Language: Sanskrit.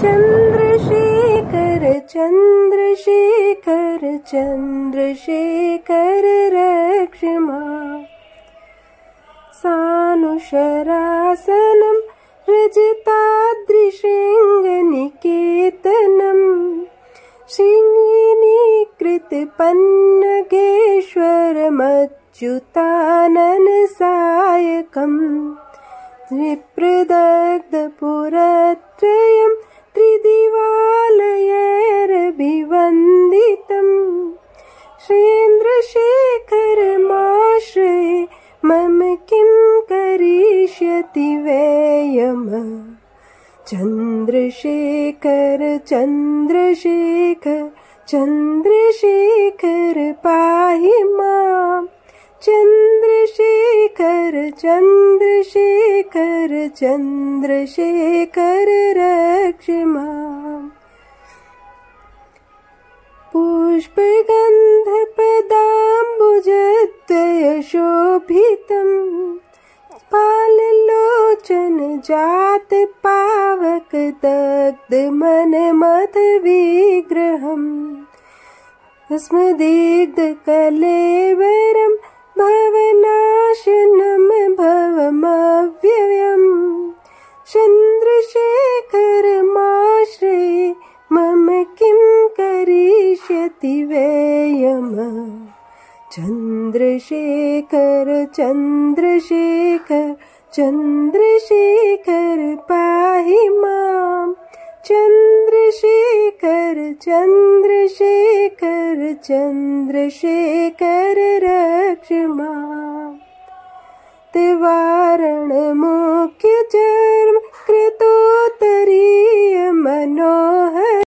चन्द्रशेखर चन्द्रशेखर चन्द्रशेखर रक्ष माम् सानुशरासनं रजतादृशृङ्गनिकेतनं श्रीनीकृतपन्नगेश्वरमच्युताननसायकम् त्रिप्रदग्धपुरत्रयं त्रिदिवालयैरभिवन्दितम् श्रीन्द्रशेखरमाश्रये मम किं करिष्यति वेयम चन्द्रशेखर चन्द्रशेखर चन्द्रशेखर पाहि माम् चन्द्रशेखर चन्द्रशेखर चन्द्रशेखर रक्ष माम् पुष्पगन्धपदाम्बुजत्वयशोभितम् पाललोचन जात पावक दग्ध मन चन्द्रशेखरमाश्रये मम किं करिष्यति वेयम? चन्द्रशेखर चन्द्रशेखर चन्द्रशेखर पाहि माम्। चन्द्रशेखर चन्द्रशेखर चन्द्रशेखर रक्ष माम्। तिवारणमुख्य च